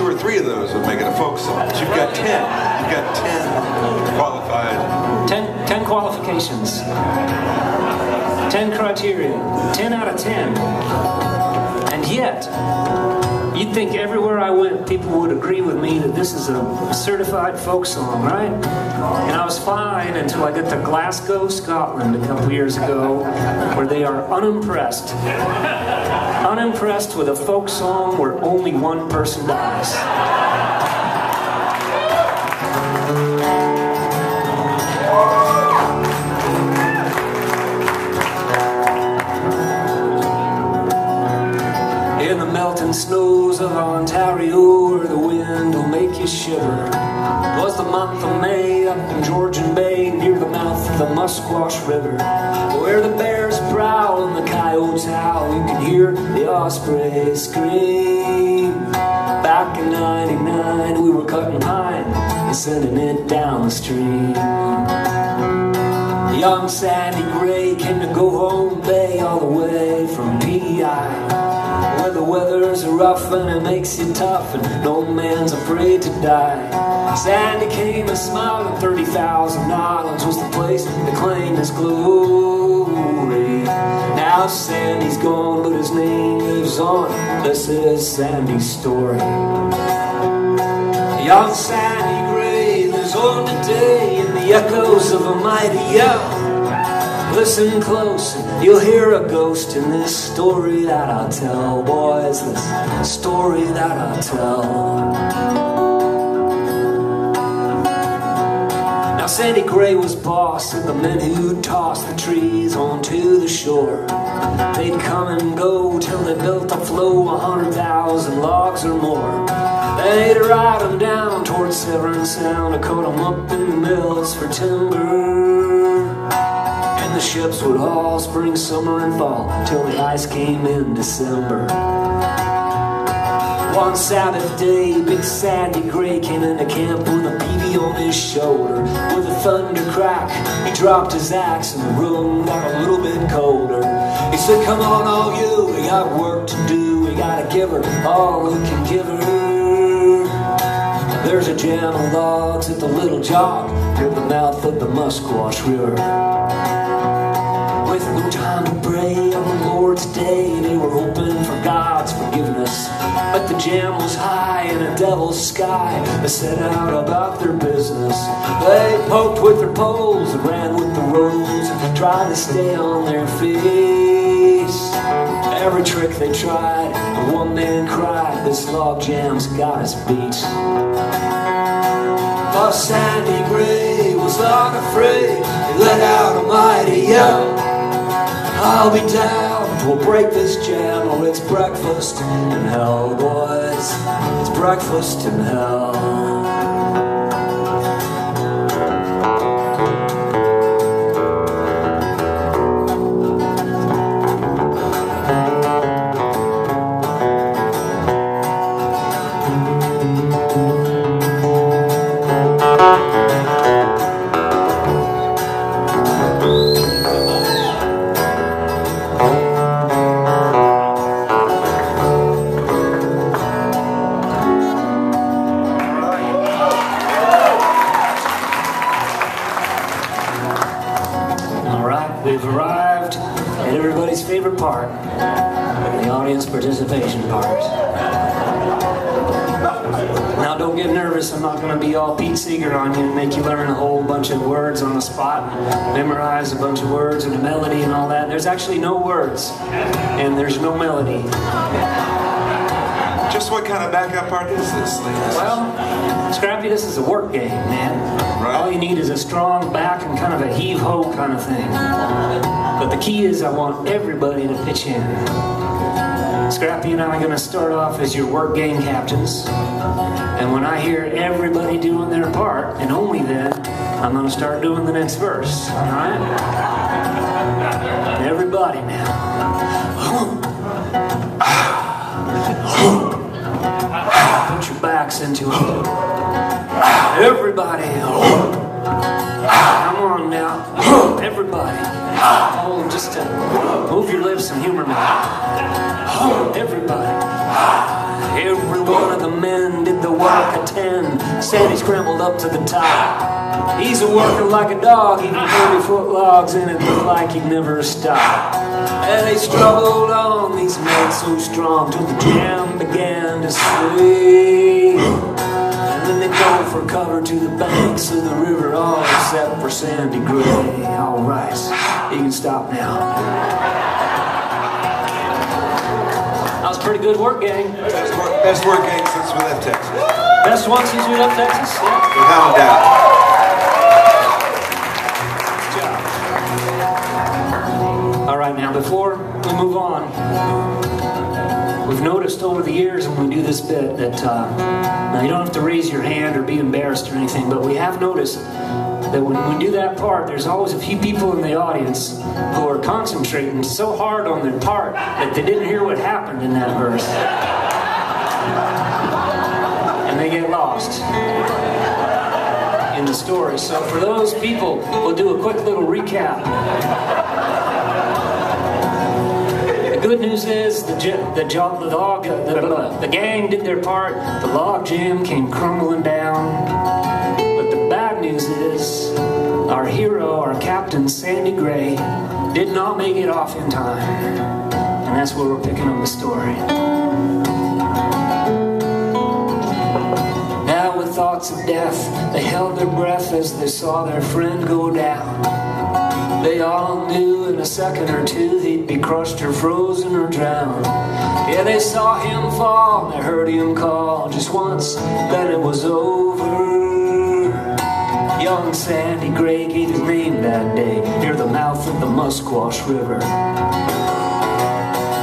two or three of those would make it a folk song. But you've got ten. You've got ten qualified. Ten, ten qualifications. Ten criteria. Ten out of ten. And yet, you'd think everywhere I went, people would agree with me that this is a certified folk song, right? And I was fine until I got to Glasgow, Scotland a couple years ago, where they are unimpressed. Unimpressed with a folk song where only one person dies. In the melting snows of Ontario, where the wind will make you shiver. Was the month of May up in Georgian Bay, near the mouth of the Musquash River, where the bears hear the ospreys scream. Back in '99, we were cutting pine and sending it down the stream. Young Sandy Gray came to go home bay all the way from PEI Where the weather's rough and it makes you tough and no man's afraid to die Sandy came and smiled and 30,000 islands was the place that claimed his glory Now Sandy's gone but his name lives on This is Sandy's story Young Sandy Gray lives on today in the echoes of a mighty yell. Listen close, you'll hear a ghost in this story that I'll tell, boys. This story that I'll tell. Sandy Gray was boss of the men who tossed the trees onto the shore. They'd come and go till they built a flow a hundred thousand logs or more. They'd ride 'em down towards Severn Sound to coat 'em up in the mills for timber. And the ships would haul spring, summer, and fall till the ice came in December. One Sabbath day, Big Sandy Gray came into camp with a peavey on his shoulder. With a thunder crack, he dropped his axe and the room got a little bit colder. He said, Come on, all you, we got work to do. We gotta give her all we can give her. There's a jam of logs at the little jog near the mouth of the Musquash River. With no time to pray on the Lord's day, they were jam was high in a devil's sky. They set out about their business. They poked with their poles and ran with the roads, tried to stay on their feet. Every trick they tried, and one man cried, This log jam's got us beat. But Sandy Gray was not afraid. He let out a mighty yell. I'll be down. We'll break this jam, or it's breakfast in hell, boys. It's breakfast in hell. We've arrived at everybody's favorite part, the audience participation part. Now, don't get nervous. I'm not going to be all Pete Seeger on you and make you learn a whole bunch of words on the spot, and memorize a bunch of words and a melody and all that. There's actually no words, and there's no melody. Just what kind of backup part is this. Well, Scrappy, this is a work game, man. Right. All you need is a strong back and kind of a heave-ho kind of thing. But the key is I want everybody to pitch in. Scrappy and I are going to start off as your work game captains. And when I hear everybody doing their part, and only then, I'm going to start doing the next verse. All right? Everybody now. Put your backs into it. Everybody. Come on now. Everybody. Oh, just uh, move your lips and humor me. Everybody. Every one of the men did the ten. Sandy scrambled up to the top. He's a working like a dog, eating 30 foot logs, and it looked like he'd never stop. And they struggled on, these men so strong, till the jam began to sway. And then they go for cover to the banks of the river, all except for Sandy Gray. All right, you can stop now. That was pretty good work, gang. Best work, best work gang since we left Texas. Best one since we left Texas? Yeah. Without a doubt. All right, now before we move on, we've noticed over the years when we do this bit that uh, now you don't have to raise your hand or be embarrassed or anything, but we have noticed that when we do that part, there's always a few people in the audience who are concentrating so hard on their part that they didn't hear what happened in that verse. And they get lost in the story. So for those people, we'll do a quick little recap. The good news is the the, jo- the log uh, the, the gang did their part. The log jam came crumbling down. But the bad news is our hero, our captain Sandy Gray, did not make it off in time, and that's where we're picking up the story. Now with thoughts of death, they held their breath as they saw their friend go down. They all knew in a second or two he'd be crushed or frozen or drowned. Yeah, they saw him fall, they heard him call just once, then it was over. Young Sandy Gray gave his name that day near the mouth of the Musquash River.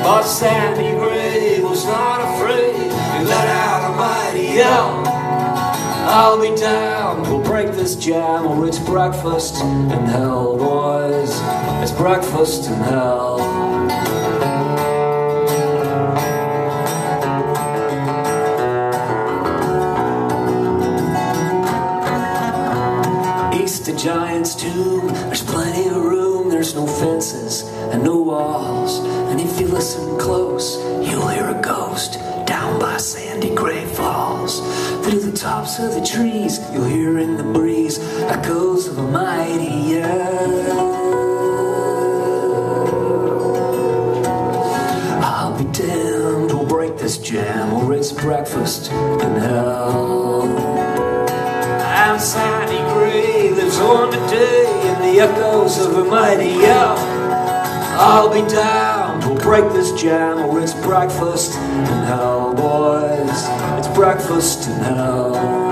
But Sandy Gray was not afraid. He let out a mighty yell. I'll be down. We'll break this jam or it's breakfast in hell, boys. It's breakfast in hell. East to Giant's Tomb, there's plenty of room, there's no fences and no walls. And if you listen close, you'll hear a ghost down by Sandy Gray Falls. Through the tops of the trees, you'll hear in the breeze echoes of a mighty yell. I'll be damned, we'll break this jam, or it's breakfast in hell. Sandy Gray lives on today in the echoes of a mighty yell. I'll be down, we'll break this jam, or it's breakfast in hell, breakfast hell.